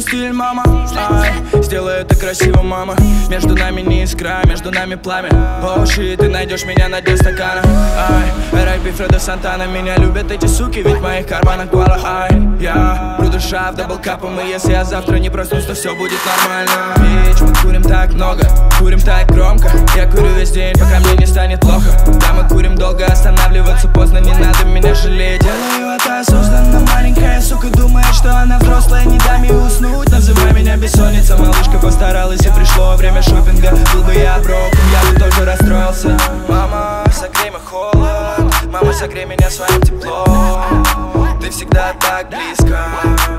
стиль, мама. Ай, Сделай это красиво, мама. Между нами не искра, между нами пламя. Oh shit, ты найдешь меня на дне стакана. Ай, R.I.P. Fredo Santana. Меня любят эти суки, ведь в моих карманах guala Ай, я грею душу double cup -ом И если я завтра не проснусь, то все будет нормально. Bitch, мы курим так много, курим так громко. Я курю весь день, пока мне не станет плохо что она взрослая, не дай мне уснуть. Называй меня бессонница, малышка постаралась И пришло время шопинга. Был бы я броком, я бы тоже расстроился. Мама, согрей мой холод. Мама, согрей меня своим теплом. Ты всегда так близко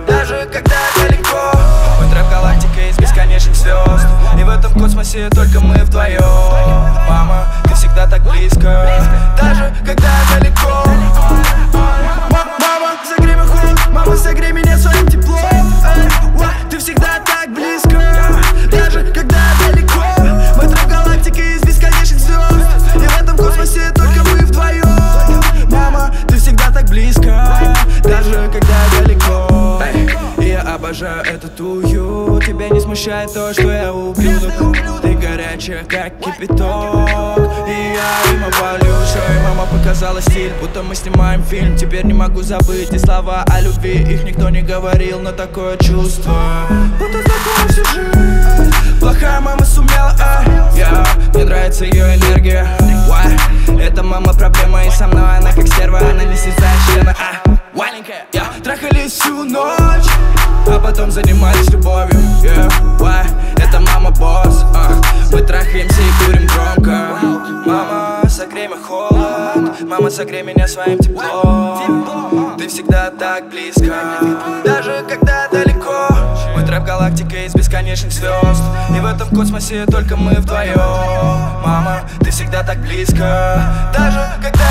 Даже когда далеко Мы трэп галактика из бесконечных звезд. И в этом космосе только мы вдвоем Мама, ты всегда так близко Даже когда далеко обожаю этот уют. Тебя не смущает то, что я ублюдок? Ты горячая, как кипяток. И я им обвалю Эй, Мама показала стиль, будто мы снимаем фильм. Теперь не могу забыть и слова о любви. Их никто не говорил, но такое чувство. Будто знакомо всю жизнь. Плохая мама сумела, а я. Мне нравится ее энергия. Why? Это мама проблема и со мной она как стерва. Она не слезает члена, а. Маленькая, я Трахались всю ночь А потом занимались любовью. Yeah. Why? Это мама босс а. Мы трахаемся и курим громко. Мама, согрей мой холод. Мама, согрей меня своим теплом. Ты всегда так близко. Даже когда далеко. Мы трэп галактика из бесконечных звезд. И в этом космосе только мы вдвоем Мама, ты всегда так близко. Даже когда